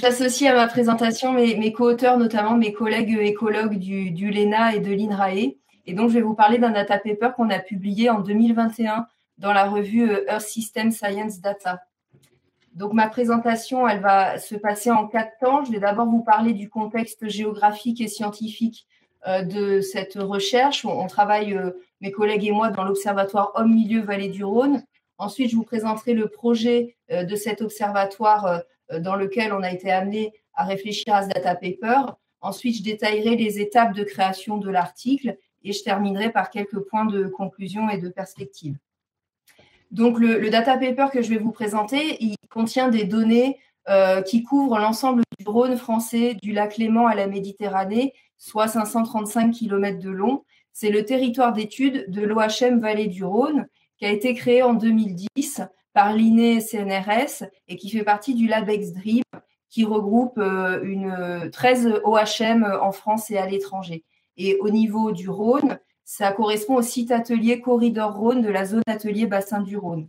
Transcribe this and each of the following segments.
j'associe à ma présentation mes, co-auteurs, notamment mes collègues écologues du, du LENA et de l'INRAE. Et donc, je vais vous parler d'un data paper qu'on a publié en 2021 dans la revue euh, Earth System Science Data. Donc, ma présentation, elle va se passer en quatre temps. Je vais d'abord vous parler du contexte géographique et scientifique euh, de cette recherche. On, travaille, euh, mes collègues et moi, dans l'observatoire Homme-Milieu Vallée du Rhône. Ensuite, je vous présenterai le projet de cet observatoire dans lequel on a été amené à réfléchir à ce data paper. Ensuite, je détaillerai les étapes de création de l'article et je terminerai par quelques points de conclusion et de perspective. Donc, le, data paper que je vais vous présenter, il contient des données euh, qui couvrent l'ensemble du Rhône français, du lac Léman à la Méditerranée, soit 535 km de long. C'est le territoire d'étude de l'OHM Vallée du Rhône, qui a été créé en 2010 par l'INE CNRS et qui fait partie du LabEx Dream, qui regroupe euh, une 13 OHM en France et à l'étranger. Et au niveau du Rhône, ça correspond au site atelier Corridor Rhône de la zone atelier bassin du Rhône.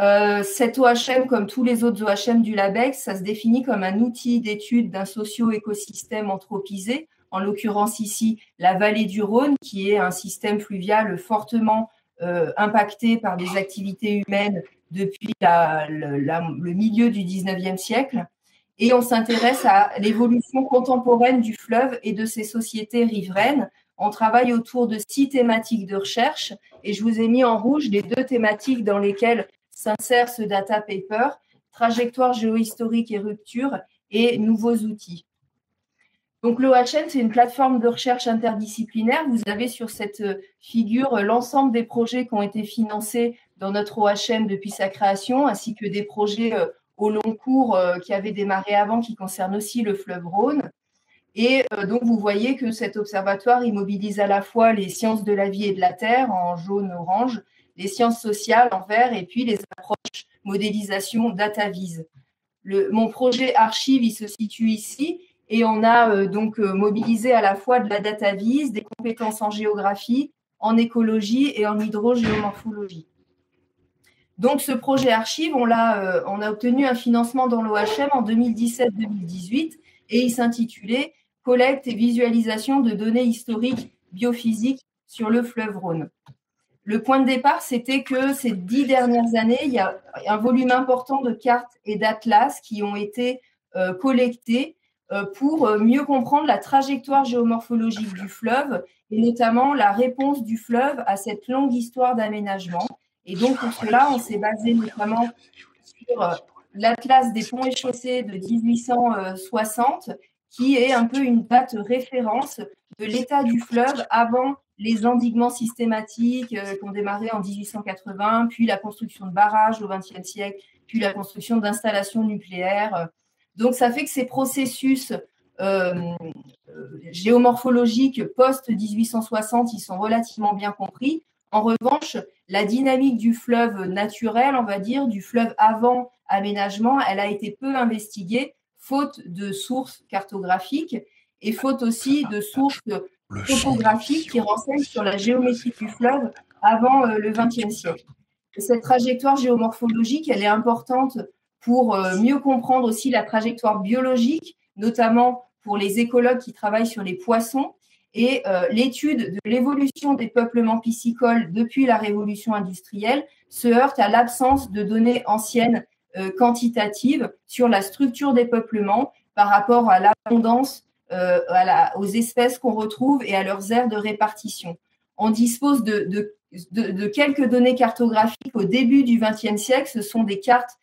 Euh, cet OHM, comme tous les autres OHM du LABEX, ça se définit comme un outil d'étude d'un socio-écosystème anthropisé, en l'occurrence ici la vallée du Rhône, qui est un système fluvial fortement euh, par des activités humaines depuis le milieu du 19e siècle et on s'intéresse à l'évolution contemporaine du fleuve et de ses sociétés riveraines. On travaille autour de six thématiques de recherche et je vous ai mis en rouge les deux thématiques dans lesquelles s'insère ce data paper, trajectoire géohistorique et rupture et nouveaux outils. Donc l'OHN, c'est une plateforme de recherche interdisciplinaire. Vous avez sur cette figure l'ensemble des projets qui ont été financés dans notre OHM depuis sa création, ainsi que des projets euh, au long cours euh, qui avait démarré avant, qui concerne aussi le fleuve Rhône. Et euh, donc, vous voyez que cet observatoire immobilise à la fois les sciences de la vie et de la terre en jaune-orange, les sciences sociales en vert et puis les approches modélisation data-vise. Mon projet archive, il se situe ici et on a euh, donc mobilisé à la fois de la data-vise, des compétences en géographie, en écologie et en hydrogéomorphologie. Donc, ce projet archive, on, a, euh, on a obtenu un financement dans l'OHM en 2017-2018 et il s'intitulait Collecte et visualisation de données historiques biophysiques sur le fleuve Rhône. Le point de départ, c'était que ces dix dernières années, il y a un volume important de cartes et d'atlas qui ont été euh, collectés euh, pour mieux comprendre la trajectoire géomorphologique du fleuve et notamment la réponse du fleuve à cette longue histoire d'aménagement et donc, pour cela, on s'est basé notamment sur euh, l'Atlas des ponts et chaussées de 1860, qui est un peu une date référence de l'état du fleuve avant les endiguements systématiques euh, qui ont démarré en 1880, puis la construction de barrages au XXe siècle, puis la construction d'installations nucléaires. Donc, ça fait que ces processus euh, géomorphologiques post-1860, ils sont relativement bien compris. En revanche, la dynamique du fleuve naturel, on va dire, du fleuve avant aménagement, elle a été peu investiguée, faute de sources cartographiques et faute aussi de sources topographiques qui renseignent sur la géométrie du fleuve avant euh, le XXe siècle. cette trajectoire géomorphologique, elle est importante pour euh, mieux comprendre aussi la trajectoire biologique, notamment pour les écologues qui travaillent sur les poissons et euh, l'étude de l'évolution des peuplements piscicoles depuis la révolution industrielle se heurte à l'absence de données anciennes euh, quantitatives sur la structure des peuplements par rapport à l'abondance aux espèces qu'on retrouve et à leurs aires de répartition. On dispose de quelques données cartographiques au début du XXe siècle. Ce sont des cartes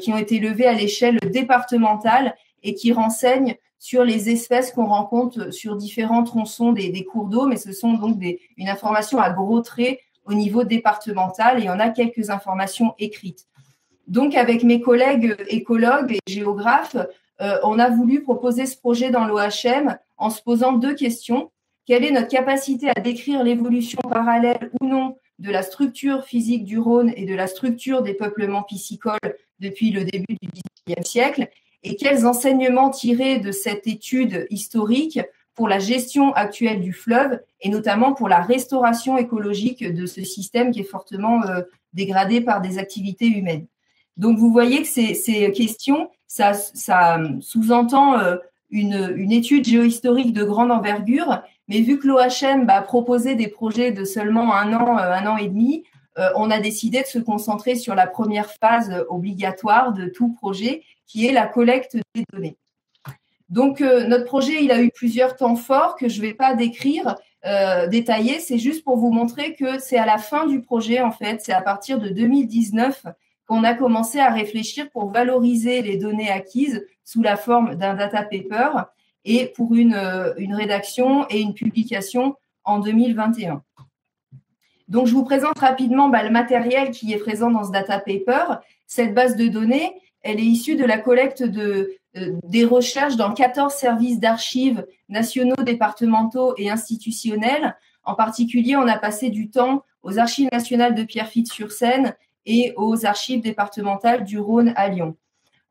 qui ont été levées à l'échelle départementale et qui renseignent sur les espèces qu'on rencontre sur différents tronçons des, cours d'eau, mais ce sont donc des, une information à gros traits au niveau départemental et on a quelques informations écrites. Donc, avec mes collègues écologues et géographes, euh, on a voulu proposer ce projet dans l'OHM en se posant deux questions. Quelle est notre capacité à décrire l'évolution parallèle ou non de la structure physique du Rhône et de la structure des peuplements piscicoles depuis le début du XIXe siècle et quels enseignements tirer de cette étude historique pour la gestion actuelle du fleuve et notamment pour la restauration écologique de ce système qui est fortement euh, dégradé par des activités humaines. Donc vous voyez que ces, questions, ça, sous-entend une, une, étude géohistorique de grande envergure, mais vu que l'OHM bah, proposait des projets de seulement un an, un an et demi, on a décidé de se concentrer sur la première phase obligatoire de tout projet, qui est la collecte des données. Donc, notre projet, il a eu plusieurs temps forts que je ne vais pas décrire, euh, détaillé. C'est juste pour vous montrer que c'est à la fin du projet, en fait, c'est à partir de 2019 qu'on a commencé à réfléchir pour valoriser les données acquises sous la forme d'un data paper et pour une, euh, une rédaction et une publication en 2021. Donc, je vous présente rapidement bah, le matériel qui est présent dans ce data paper. Cette base de données, elle est issue de la collecte euh, des recherches dans 14 services d'archives nationaux, départementaux et institutionnels. En particulier, on a passé du temps aux archives nationales de Pierrefitte-sur-Seine et aux archives départementales du Rhône à Lyon.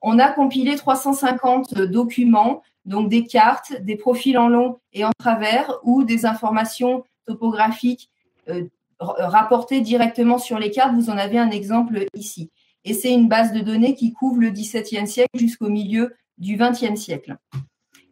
On a compilé 350 documents, donc des cartes, des profils en long et en travers ou des informations topographiques euh, rapportées directement sur les cartes. Vous en avez un exemple ici. Et c'est une base de données qui couvre le XVIIe siècle jusqu'au milieu du XXe siècle.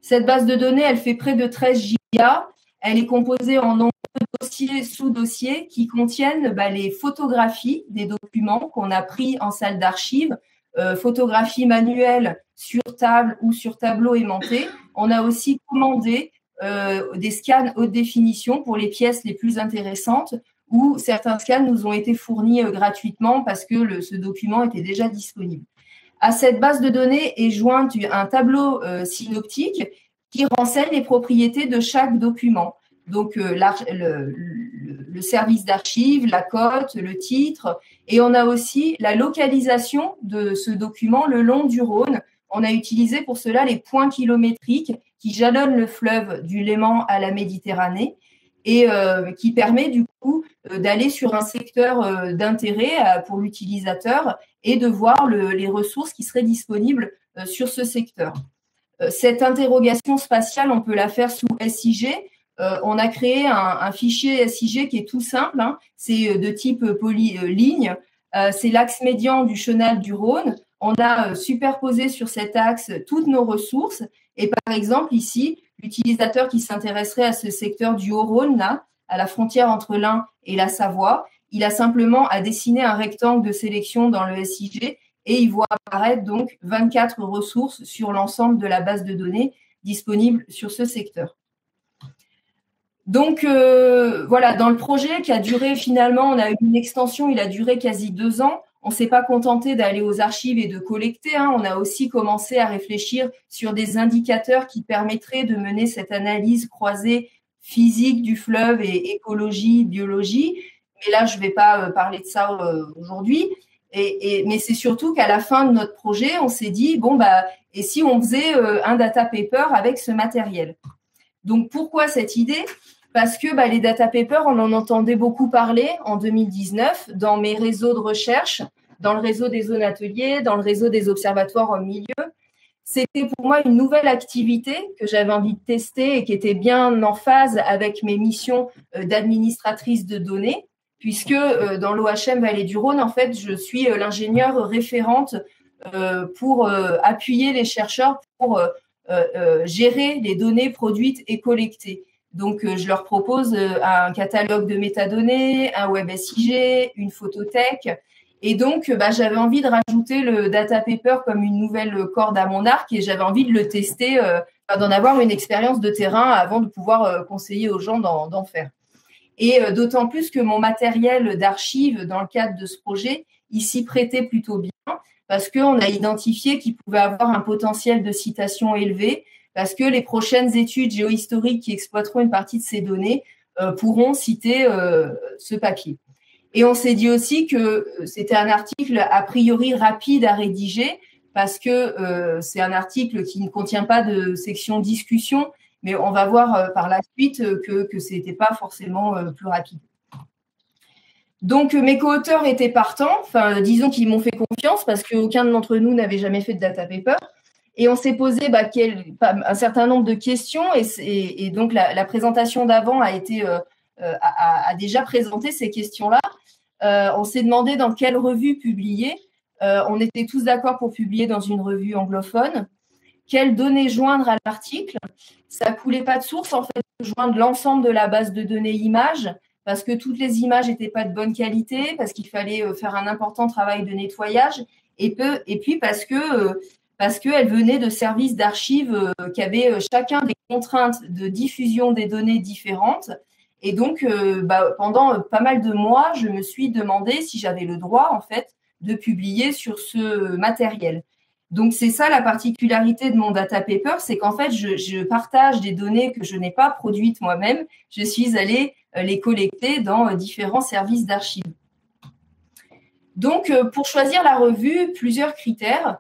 Cette base de données, elle fait près de 13 gigas. Elle est composée en nombreux dossiers, sous-dossiers qui contiennent bah, les photographies des documents qu'on a pris en salle d'archives, euh, photographies manuelles sur table ou sur tableau aimanté. On a aussi commandé euh, des scans haute définition pour les pièces les plus intéressantes où certains scans nous ont été fournis euh, gratuitement parce que ce document était déjà disponible. À cette base de données est joint un tableau euh, synoptique qui renseigne les propriétés de chaque document. Donc euh, le, service d'archives, la cote, le titre, et on a aussi la localisation de ce document le long du Rhône. On a utilisé pour cela les points kilométriques qui jalonnent le fleuve du Léman à la Méditerranée et euh, qui permet du coup euh, d'aller sur un secteur euh, d'intérêt pour l'utilisateur et de voir les ressources qui seraient disponibles sur ce secteur. Cette interrogation spatiale, on peut la faire sous SIG. on a créé un, fichier SIG qui est tout simple. Hein. c'est de type polyligne. c'est l'axe médian du chenal du Rhône. On a superposé sur cet axe toutes nos ressources. Et par exemple, ici, l'utilisateur qui s'intéresserait à ce secteur du Haut-Rhône, là, à la frontière entre l'Ain et la Savoie, il a simplement à dessiner un rectangle de sélection dans le SIG et il voit apparaître donc 24 ressources sur l'ensemble de la base de données disponible sur ce secteur. Donc euh, voilà, dans le projet qui a duré finalement, on a eu une extension, il a duré quasi deux ans. On s'est pas contenté d'aller aux archives et de collecter. Hein. On a aussi commencé à réfléchir sur des indicateurs qui permettraient de mener cette analyse croisée physique du fleuve et écologie, biologie. Mais là, je ne vais pas euh, parler de ça euh, aujourd'hui. Mais c'est surtout qu'à la fin de notre projet, on s'est dit bon bah et si on faisait euh, un data paper avec ce matériel? Donc pourquoi cette idée? Parce que bah, les data papers, on en entendait beaucoup parler en 2019 dans mes réseaux de recherche, dans le réseau des zones ateliers, dans le réseau des observatoires en milieu. C'était pour moi une nouvelle activité que j'avais envie de tester et qui était bien en phase avec mes missions euh, d'administratrice de données, puisque euh, dans l'OHM Vallée du Rhône, en fait, je suis euh, l'ingénieure référente pour appuyer les chercheurs pour gérer les données produites et collectées. Donc, euh, je leur propose euh, un catalogue de métadonnées, un web SIG, une photothèque. Et donc, bah, j'avais envie de rajouter le data paper comme une nouvelle corde à mon arc et j'avais envie de le tester, euh, d'en avoir une expérience de terrain avant de pouvoir conseiller aux gens d'en faire. Et d'autant plus que mon matériel d'archives dans le cadre de ce projet, ici prêtait plutôt bien parce qu'on a identifié qu'il pouvait avoir un potentiel de citation élevé parce que les prochaines études géohistoriques qui exploiteront une partie de ces données euh, pourront citer euh, ce papier. Et on s'est dit aussi que euh, c'était un article a priori rapide à rédiger parce que c'est un article qui ne contient pas de section discussion, mais on va voir par la suite que, ce n'était pas forcément plus rapide. Donc mes co-auteurs étaient partants, disons qu'ils m'ont fait confiance parce qu'aucun d'entre nous n'avait jamais fait de data paper. Et on s'est posé bah, un certain nombre de questions et, donc la, présentation d'avant a euh, euh, a, déjà présenté ces questions-là. Euh, on s'est demandé dans quelle revue publier on était tous d'accord pour publier dans une revue anglophone. Quelles données joindre à l'article? Ça coulait pas de source, en fait, de joindre l'ensemble de la base de données images, parce que toutes les images n'étaient pas de bonne qualité, parce qu'il fallait faire un important travail de nettoyage, et puis parce que parce qu'elles venaient de services d'archives qui avaient chacun des contraintes de diffusion des données différentes. Et donc, euh, bah, pendant pas mal de mois, je me suis demandé si j'avais le droit, en fait, de publier sur ce matériel. Donc, c'est ça la particularité de mon data paper, c'est qu'en fait, je, partage des données que je n'ai pas produites moi-même. Je suis allée euh, les collecter dans euh, différents services d'archives. Donc, pour choisir la revue, plusieurs critères.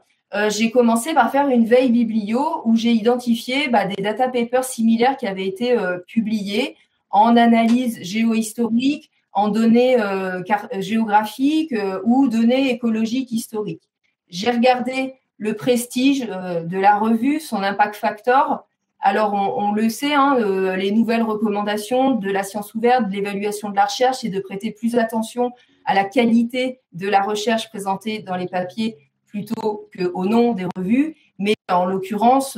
J'ai commencé par faire une veille biblio où j'ai identifié bah, des data papers similaires qui avaient été publiés en analyse géohistorique, en données euh, euh, géographiques euh, ou données écologiques historiques. J'ai regardé le prestige de la revue, son impact factor. Alors, on, le sait, hein, les nouvelles recommandations de la science ouverte, de l'évaluation de la recherche, c'est de prêter plus attention à la qualité de la recherche présentée dans les papiers plutôt qu'au nom des revues. Mais en l'occurrence,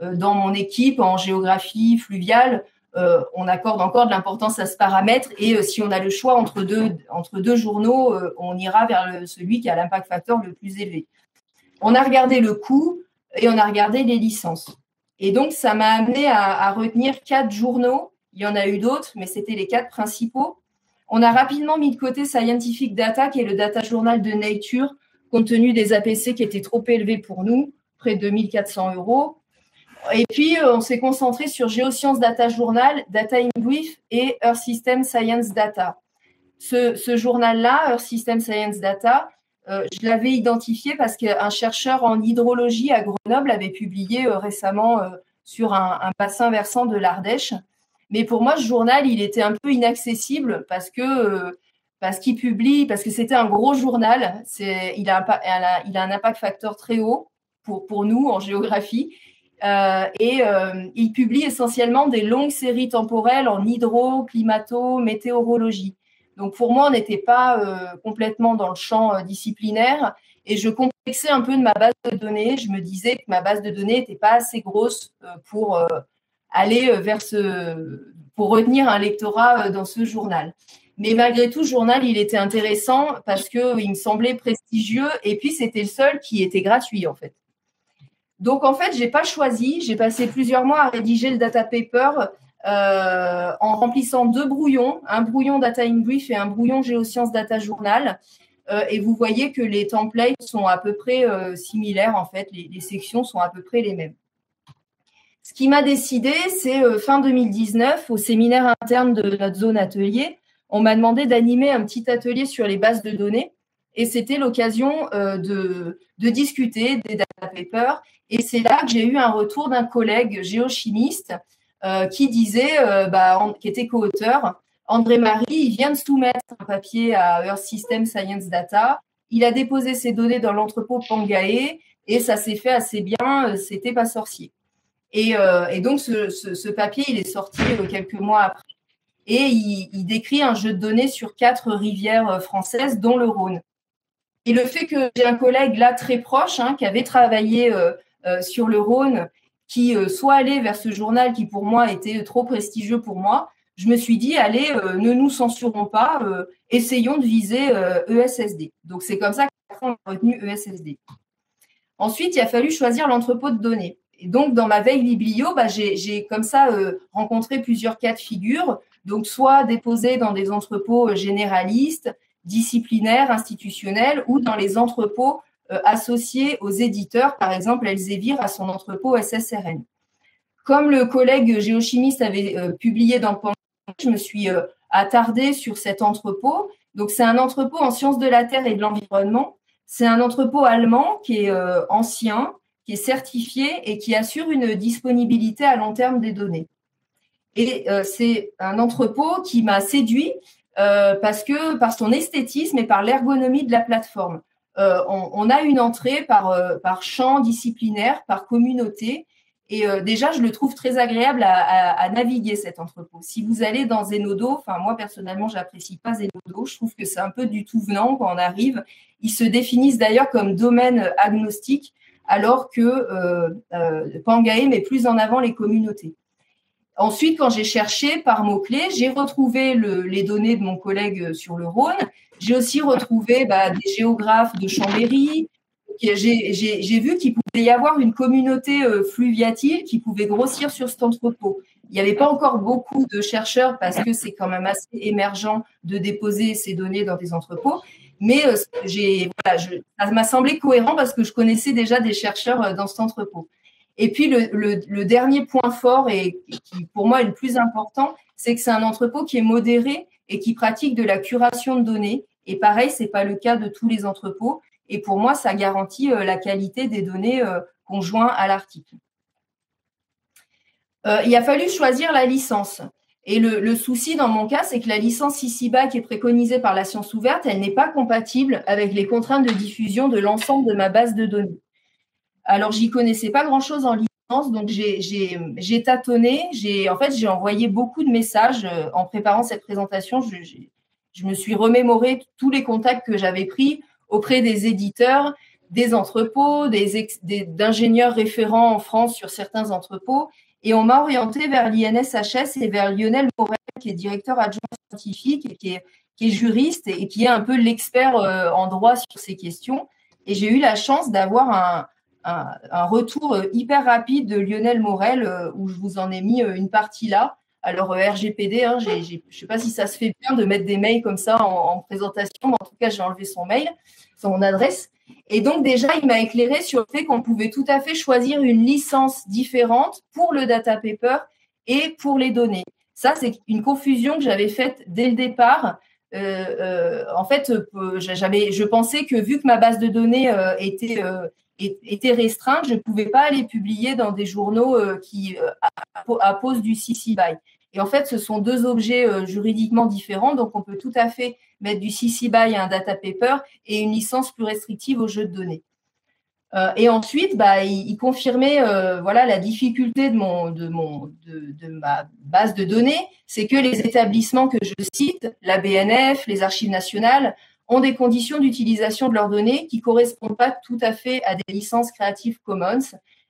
dans mon équipe en géographie fluviale, euh, on accorde encore de l'importance à ce paramètre et euh, si on a le choix entre deux, entre deux journaux, euh, on ira vers celui qui a l'impact facteur le plus élevé. On a regardé le coût et on a regardé les licences. Et donc, ça m'a amené à, retenir quatre journaux. Il y en a eu d'autres, mais c'était les quatre principaux. On a rapidement mis de côté Scientific Data, qui est le data journal de Nature, compte tenu des APC qui étaient trop élevés pour nous, près de 2400 euros. Et puis, euh, on s'est concentré sur Geoscience Data Journal, Data in Brief et Earth System Science Data. Ce, journal-là, Earth System Science Data, euh, je l'avais identifié parce qu'un chercheur en hydrologie à Grenoble avait publié euh, récemment sur un, bassin versant de l'Ardèche. Mais pour moi, ce journal, il était un peu inaccessible parce que parce qu'il publie, parce que c'était un gros journal. C'est, il a, il a un impact facteur très haut pour, pour nous en géographie. Euh, et euh, il publie essentiellement des longues séries temporelles en hydro, climato, météorologie. Donc pour moi, on n'était pas euh, complètement dans le champ disciplinaire et je complexais un peu de ma base de données. Je me disais que ma base de données n'était pas assez grosse pour aller vers ce, pour retenir un lectorat dans ce journal. Mais malgré tout, ce journal, il était intéressant parce que il me semblait prestigieux et puis c'était le seul qui était gratuit en fait. Donc en fait, j'ai pas choisi. J'ai passé plusieurs mois à rédiger le data paper euh, en remplissant deux brouillons, un brouillon data in brief et un brouillon géosciences data journal. Euh, et vous voyez que les templates sont à peu près euh, similaires en fait. Les, les, sections sont à peu près les mêmes. Ce qui m'a décidé, c'est fin 2019 au séminaire interne de notre zone atelier, on m'a demandé d'animer un petit atelier sur les bases de données. Et c'était l'occasion de, de discuter des data papers et c'est là que j'ai eu un retour d'un collègue géochimiste euh, qui disait, euh, bah, qui était co-auteur, André Marie, il vient de soumettre un papier à Earth System Science Data. Il a déposé ses données dans l'entrepôt Pangae et ça s'est fait assez bien. Euh, c'était pas sorcier. Et, donc ce, papier, il est sorti quelques mois après. Et il, décrit un jeu de données sur quatre rivières françaises, dont le Rhône. Et le fait que j'ai un collègue là très proche, hein, qui avait travaillé euh, sur le Rhône qui euh, soit allé vers ce journal qui pour moi était trop prestigieux pour moi, je me suis dit, allez, euh, ne nous censurons pas, essayons de viser ESSD. E Donc c'est comme ça qu'on a retenu ESSD. Ensuite, il a fallu choisir l'entrepôt de données. Et donc, dans ma veille biblio, bah, j'ai comme ça rencontré plusieurs cas de figure. Donc, soit déposé dans des entrepôts généralistes, disciplinaires, institutionnels, ou dans les entrepôts euh, associé aux éditeurs, par exemple Elsevier à son entrepôt SSRN. Comme le collègue géochimiste avait euh, publié dans Pan, je me suis euh, attardée sur cet entrepôt. Donc c'est un entrepôt en sciences de la terre et de l'environnement. C'est un entrepôt allemand qui est ancien, qui est certifié et qui assure une disponibilité à long terme des données. Et c'est un entrepôt qui m'a séduit parce que par son esthétisme et par l'ergonomie de la plateforme. Euh, on, a une entrée par, euh, champ disciplinaire, par communauté. Et euh, déjà, je le trouve très agréable à, naviguer cet entrepôt. Si vous allez dans Zenodo, moi personnellement, j'apprécie pas Zenodo. Je trouve que c'est un peu du tout venant quand on arrive. Ils se définissent d'ailleurs comme domaine agnostique, alors que euh, euh, met plus en avant les communautés. Ensuite, quand j'ai cherché par mots-clés, j'ai retrouvé les données de mon collègue sur le Rhône. J'ai aussi retrouvé bah, des géographes de Chambéry, j'ai vu qu'il pouvait y avoir une communauté euh, fluviatile qui pouvait grossir sur cet entrepôt. Il n'y avait pas encore beaucoup de chercheurs parce que c'est quand même assez émergent de déposer ces données dans des entrepôts. Mais euh, ça m'a semblé cohérent parce que je connaissais déjà des chercheurs euh, dans cet entrepôt. Et puis le, le, dernier point fort et qui pour moi est le plus important, c'est que c'est un entrepôt qui est modéré et qui pratique de la curation de données. Et pareil, c'est pas le cas de tous les entrepôts. Et pour moi, ça garantit euh, la qualité des données euh, qu'on joint à l'article. Euh, il a fallu choisir la licence. Et le, souci dans mon cas, c'est que la licence ICIBA qui est préconisée par la science ouverte, elle n'est pas compatible avec les contraintes de diffusion de l'ensemble de ma base de données. Alors, j'y connaissais pas grand-chose en licence, donc j'ai tâtonné. J'ai en fait j'ai envoyé beaucoup de messages en préparant cette présentation. Je, je me suis remémoré tous les contacts que j'avais pris auprès des éditeurs, des entrepôts, d'ingénieurs référents en France sur certains entrepôts. Et on m'a orienté vers l'INSHS et vers Lionel Morel, qui est directeur adjoint scientifique et qui est, qui est juriste et qui est un peu l'expert euh, en droit sur ces questions. Et j'ai eu la chance d'avoir un, un, retour euh, hyper rapide de Lionel Morel, euh, où je vous en ai mis une partie là. Alors, RGPD, hein, je ne sais pas si ça se fait bien de mettre des mails comme ça en, en présentation, mais en tout cas, j'ai enlevé son mail son adresse. Et donc déjà, il m'a éclairé sur le fait qu'on pouvait tout à fait choisir une licence différente pour le data paper et pour les données. Ça, c'est une confusion que j'avais faite dès le départ. Euh, euh, en fait, euh, je pensais que vu que ma base de données était était restreinte, je ne pouvais pas aller publier dans des journaux qui apposent du CC BY. Et en fait, ce sont deux objets euh, juridiquement différents, donc on peut tout à fait mettre du CC BY à un data paper et une licence plus restrictive au jeu de données. Euh, et ensuite, bah, il, confirmait euh, voilà la difficulté de mon de mon de ma base de données, c'est que les établissements que je cite, la BNF, les Archives nationales, ont des conditions d'utilisation de leurs données qui correspondent pas tout à fait à des licences Creative Commons.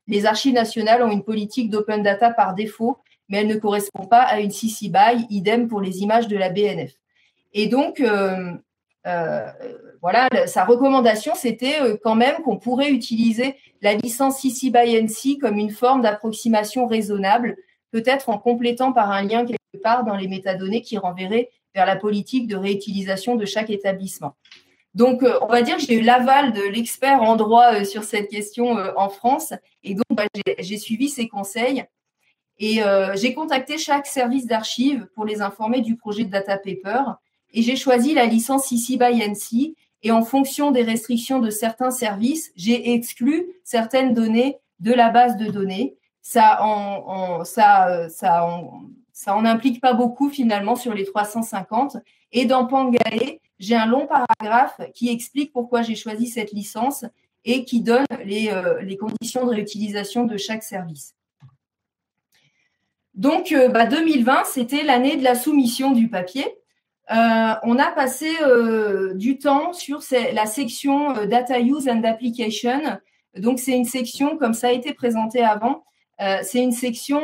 Les Archives nationales ont une politique d'open data par défaut mais elle ne correspond pas à une CC BY, idem pour les images de la BNF. Et donc, euh, euh, voilà, sa recommandation, c'était euh, quand même qu'on pourrait utiliser la licence CC BY NC comme une forme d'approximation raisonnable, peut-être en complétant par un lien quelque part dans les métadonnées qui renverrait vers la politique de réutilisation de chaque établissement. Donc, on va dire que j'ai eu l'aval de l'expert en droit sur cette question en France. Et donc, bah, j'ai suivi ses conseils et euh, j'ai contacté chaque service d'archives pour les informer du projet de data paper. Et j'ai choisi la licence ici by NC. Et en fonction des restrictions de certains services, j'ai exclu certaines données de la base de données. Ça ça, ça, en, ça en implique pas beaucoup finalement sur les 350. Et dans Pangae, j'ai un long paragraphe qui explique pourquoi j'ai choisi cette licence et qui donne les, euh, conditions de réutilisation de chaque service. Donc, 2020, euh, bah, c'était l'année de la soumission du papier. Euh, on a passé du temps sur la section Data Use and Application. Donc, c'est une section, comme ça a été présenté avant, c'est une section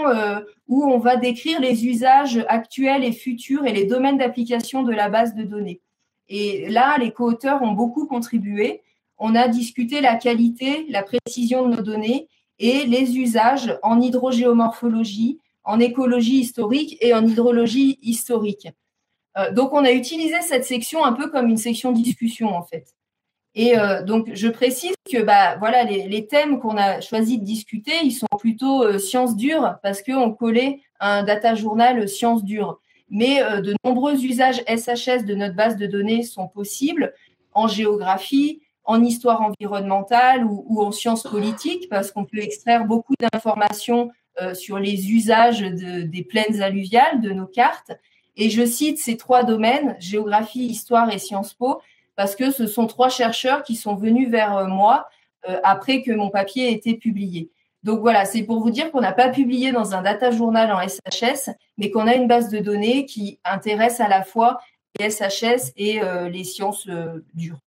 où on va décrire les usages actuels et futurs et les domaines d'application de la base de données. Et là, les co-auteurs ont beaucoup contribué. On a discuté la qualité, la précision de nos données et les usages en hydrogéomorphologie, en écologie historique et en hydrologie historique. Euh, donc, on a utilisé cette section un peu comme une section discussion, en fait. Et euh, donc, je précise que bah, voilà, les, thèmes qu'on a choisi de discuter, ils sont plutôt euh, sciences dures parce qu'on collait un data journal sciences dures. Mais de nombreux usages SHS de notre base de données sont possibles en géographie, en histoire environnementale ou, en sciences politiques parce qu'on peut extraire beaucoup d'informations euh, sur les usages des plaines alluviales de nos cartes. Et je cite ces trois domaines, géographie, histoire et Sciences Po, parce que ce sont trois chercheurs qui sont venus vers euh, moi euh, après que mon papier ait été publié. Donc voilà, c'est pour vous dire qu'on n'a pas publié dans un data journal en SHS, mais qu'on a une base de données qui intéresse à la fois les SHS et euh, les sciences dures.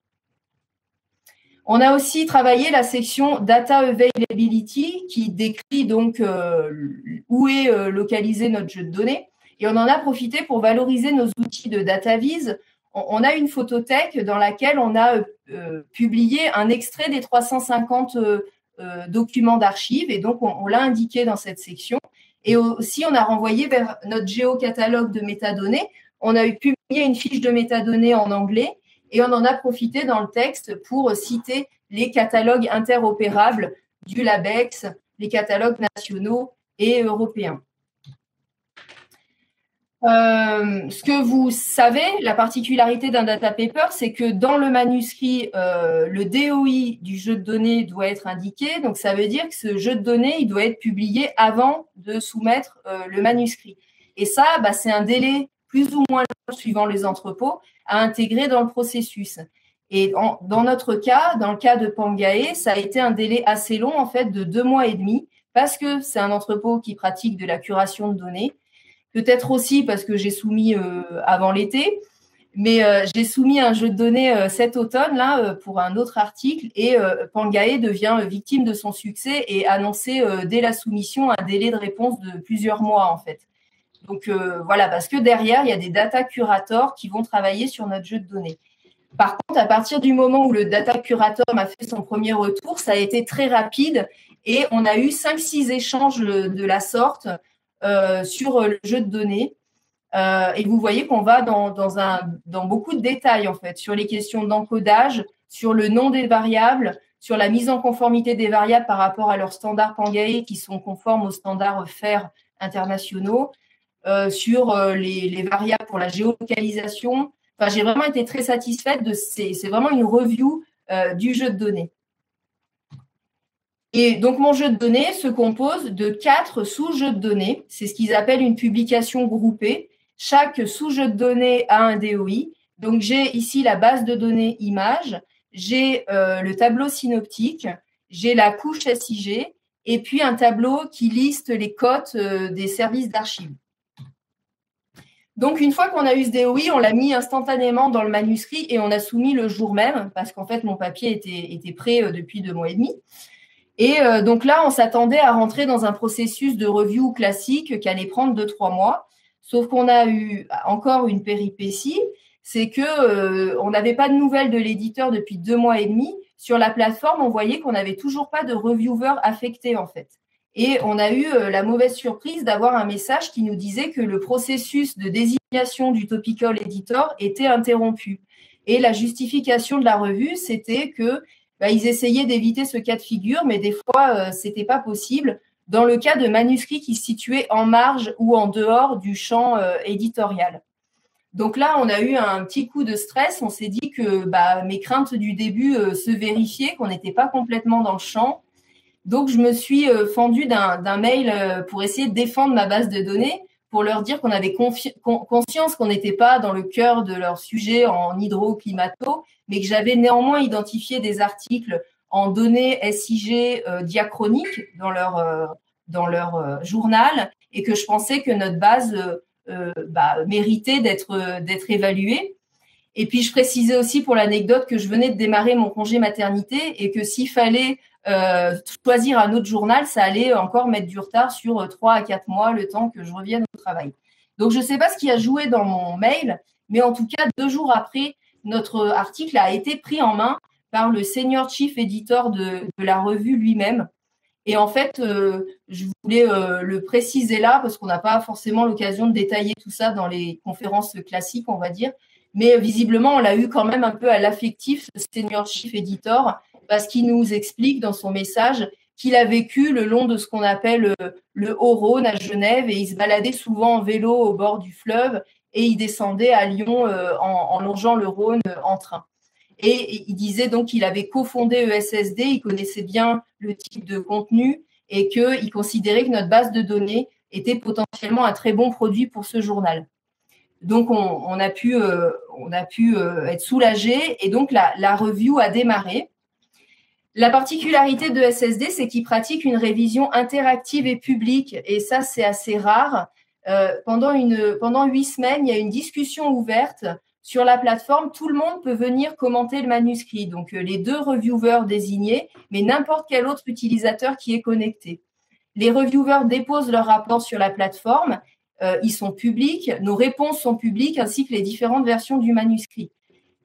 On a aussi travaillé la section Data Availability qui décrit donc où est localisé notre jeu de données. Et on en a profité pour valoriser nos outils de DataVis. On, a une photothèque dans laquelle on a publié un extrait des 350 documents d'archives et donc on l'a indiqué dans cette section. Et aussi, on a renvoyé vers notre géocatalogue de métadonnées on a publié une fiche de métadonnées en anglais et on en a profité dans le texte pour citer les catalogues interopérables du LABEX, les catalogues nationaux et européens. Euh, ce que vous savez, la particularité d'un data paper, c'est que dans le manuscrit, euh, le DOI du jeu de données doit être indiqué. Donc, ça veut dire que ce jeu de données, il doit être publié avant de soumettre euh, le manuscrit. Et ça, bah, c'est un délai plus ou moins suivant les entrepôts, à intégrer dans le processus. Et dans notre cas, dans le cas de Pangae, ça a été un délai assez long, en fait, de deux mois et demi, parce que c'est un entrepôt qui pratique de la curation de données. Peut-être aussi parce que j'ai soumis euh, avant l'été, mais euh, j'ai soumis un jeu de données euh, cet automne là pour un autre article et Pangae devient victime de son succès et annonçait dès la soumission un délai de réponse de plusieurs mois en fait. Donc voilà, parce que derrière, il y a des data curators qui vont travailler sur notre jeu de données. Par contre, à partir du moment où le data curator m'a fait son premier retour, ça a été très rapide et on a eu 5-6 échanges de la sorte sur le jeu de données. Euh, et vous voyez qu'on va dans, dans beaucoup de détails en fait sur les questions d'encodage, sur le nom des variables, sur la mise en conformité des variables par rapport à leurs standards Pangaea qui sont conformes aux standards FAIR internationaux, euh, sur euh, les, variables pour la géolocalisation. Enfin, j'ai vraiment été très satisfaite de c'est vraiment une review euh, du jeu de données. Et donc mon jeu de données se compose de quatre sous-jeux de données. C'est ce qu'ils appellent une publication groupée. Chaque sous-jeu de données a un DOI. Donc j'ai ici la base de données image, j'ai le tableau synoptique, j'ai la couche SIG et puis un tableau qui liste les cotes des services d'archives. Donc, une fois qu'on a eu ce DOI, on l'a mis instantanément dans le manuscrit et on a soumis le jour même, parce qu'en fait, mon papier était, prêt euh, depuis deux mois et demi. Et euh, donc là, on s'attendait à rentrer dans un processus de review classique qui allait prendre deux, trois mois. Sauf qu'on a eu encore une péripétie, c'est que euh, on n'avait pas de nouvelles de l'éditeur depuis deux mois et demi. Sur la plateforme, on voyait qu'on n'avait toujours pas de reviewer affecté en fait. Et on a eu euh, la mauvaise surprise d'avoir un message qui nous disait que le processus de désignation du topical editor était interrompu. Et la justification de la revue, c'était que bah, ils essayaient d'éviter ce cas de figure, mais des fois, euh, c'était pas possible dans le cas de manuscrits qui se situaient en marge ou en dehors du champ euh, éditorial. Donc là, on a eu un petit coup de stress. On s'est dit que bah, mes craintes du début se vérifiaient, qu'on n'était pas complètement dans le champ donc, je me suis euh, fendue d'un mail euh, pour essayer de défendre ma base de données, pour leur dire qu'on avait conscience qu'on n'était pas dans le cœur de leur sujet en hydroclimato, mais que j'avais néanmoins identifié des articles en données SIG euh, diachroniques dans leur, dans leur journal et que je pensais que notre base bah, méritait d'être d'être évaluée. Et puis je précisais aussi pour l'anecdote que je venais de démarrer mon congé maternité et que s'il fallait euh, choisir un autre journal, ça allait encore mettre du retard sur euh, trois à quatre mois, le temps que je revienne au travail. Donc, je ne sais pas ce qui a joué dans mon mail, mais en tout cas, deux jours après, notre article a été pris en main par le senior chief editor de, la revue lui-même. Et en fait, euh, je voulais le préciser là parce qu'on n'a pas forcément l'occasion de détailler tout ça dans les conférences classiques, on va dire. Mais visiblement, on l'a eu quand même un peu à l'affectif, ce senior chief editor, parce qu'il nous explique dans son message qu'il a vécu le long de ce qu'on appelle euh, le, Haut-Rhône à Genève et il se baladait souvent en vélo au bord du fleuve et il descendait à Lyon euh, en, longeant le Rhône euh, en train. Et il disait donc qu'il avait cofondé ESSD, il connaissait bien le type de contenu et qu'il considérait que notre base de données était potentiellement un très bon produit pour ce journal. Donc on, a pu, on a pu être soulagé et donc la, la review a démarré. La particularité de SSD, c'est qu'il pratique une révision interactive et publique, et ça, c'est assez rare. Euh, pendant huit semaines, il y a une discussion ouverte sur la plateforme. Tout le monde peut venir commenter le manuscrit, donc euh, les deux reviewers désignés, mais n'importe quel autre utilisateur qui est connecté. Les reviewers déposent leur rapport sur la plateforme, euh, ils sont publics, nos réponses sont publiques, ainsi que les différentes versions du manuscrit.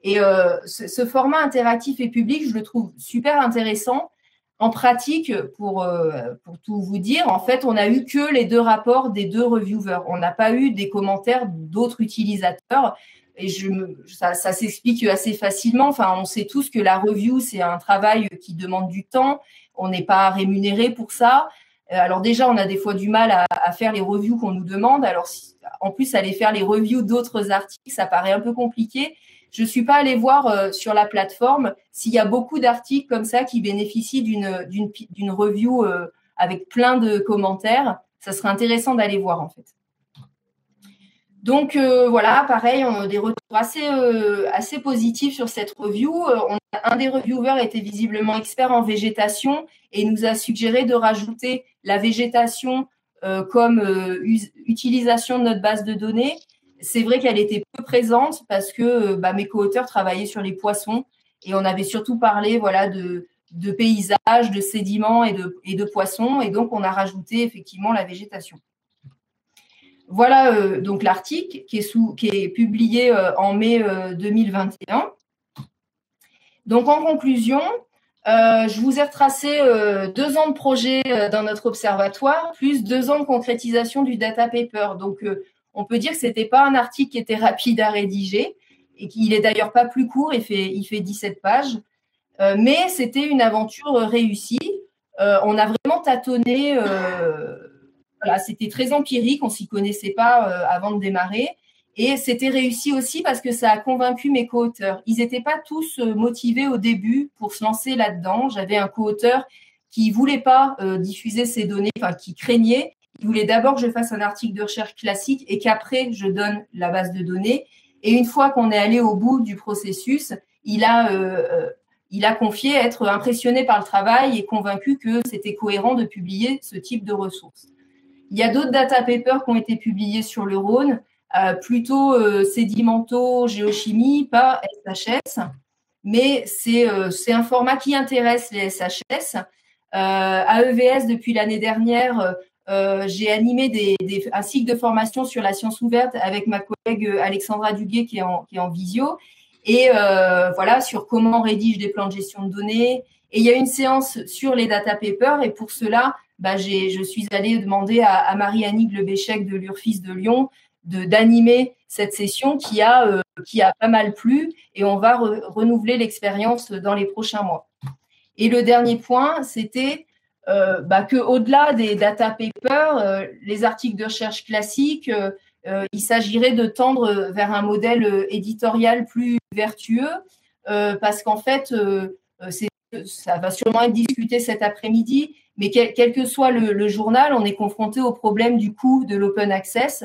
Et euh, ce, format interactif et public, je le trouve super intéressant. En pratique, pour, euh, pour tout vous dire, en fait, on n'a eu que les deux rapports des deux reviewers. On n'a pas eu des commentaires d'autres utilisateurs. Et je, ça, ça s'explique assez facilement. Enfin, on sait tous que la review, c'est un travail qui demande du temps. On n'est pas rémunéré pour ça. Euh, alors déjà, on a des fois du mal à, faire les reviews qu'on nous demande. Alors, en plus, aller faire les reviews d'autres articles, ça paraît un peu compliqué. Je suis pas allée voir euh, sur la plateforme s'il y a beaucoup d'articles comme ça qui bénéficient d'une review euh, avec plein de commentaires. Ça serait intéressant d'aller voir en fait. Donc euh, voilà, pareil, on a des retours assez assez positifs sur cette review. Un des reviewers était visiblement expert en végétation et nous a suggéré de rajouter la végétation comme utilisation de notre base de données c'est vrai qu'elle était peu présente parce que euh, bah, mes co-auteurs travaillaient sur les poissons et on avait surtout parlé voilà de, paysages, de sédiments et de, de poissons et donc on a rajouté effectivement la végétation. Voilà euh, donc l'article qui est, qui est publié euh, en mai 2021. Donc en conclusion, je vous ai retracé deux ans de projet dans notre observatoire, plus deux ans de concrétisation du data paper. Donc on peut dire que c'était pas un article qui était rapide à rédiger et qu'il est d'ailleurs pas plus court, il fait, il fait 17 pages, euh, mais c'était une aventure réussie. Euh, on a vraiment tâtonné, euh, voilà, c'était très empirique, on s'y connaissait pas avant de démarrer. Et c'était réussi aussi parce que ça a convaincu mes co-auteurs. Ils n'étaient pas tous motivés au début pour se lancer là-dedans. J'avais un co-auteur qui voulait pas diffuser ses données, enfin qui craignait il voulait d'abord que je fasse un article de recherche classique et qu'après, je donne la base de données. Et une fois qu'on est allé au bout du processus, il a, euh, euh, il a confié être impressionné par le travail et convaincu que c'était cohérent de publier ce type de ressources. Il y a d'autres data papers qui ont été publiés sur le Rhône, euh, plutôt sédimentaux, géochimie, pas SHS, mais c'est un format qui intéresse les SHS. AEVS, depuis l'année dernière, euh, j'ai animé un cycle de formation sur la science ouverte avec ma collègue euh, Alexandra Duguet qui est en, visio. Et euh, voilà, sur comment on rédige des plans de gestion de données. Et il y a une séance sur les data papers. Et pour cela, bah, je suis allée demander à, à Marie-Annick Lebéchec de l'URFIS de Lyon d'animer cette session qui a, qui a pas mal plu. Et on va renouveler l'expérience dans les prochains mois. Et le dernier point, c'était bah, que au-delà des data papers, euh, les articles de recherche classiques, euh, il s'agirait de tendre vers un modèle éditorial plus vertueux, parce qu'en fait, ça va sûrement être discuté cet après-midi, mais quel, que soit le, journal, on est confronté au problème du coût de l'open access.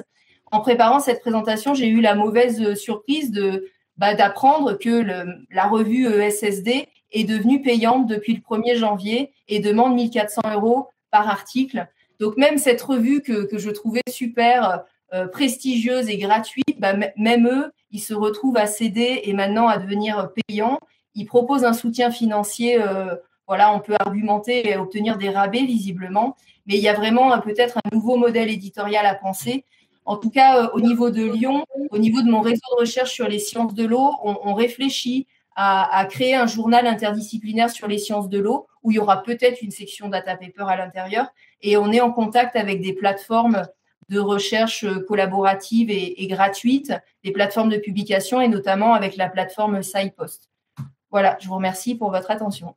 En préparant cette présentation, j'ai eu la mauvaise surprise de bah, d'apprendre que la revue ESSD est devenue payante depuis le 1er janvier et demande 1400 euros par article. Donc même cette revue que, que je trouvais super euh, prestigieuse et gratuite, bah, même eux, ils se retrouvent à céder et maintenant à devenir payants. Ils proposent un soutien financier. Euh, voilà, on peut argumenter et obtenir des rabais visiblement, mais il y a vraiment peut-être un nouveau modèle éditorial à penser. En tout cas, euh, au niveau de Lyon, au niveau de mon réseau de recherche sur les sciences de l'eau, on, on réfléchit à, créer un journal interdisciplinaire sur les sciences de l'eau où il y aura peut-être une section data paper à l'intérieur. Et on est en contact avec des plateformes de recherche collaborative et, et gratuites, des plateformes de publication et notamment avec la plateforme SciPost. Voilà, je vous remercie pour votre attention.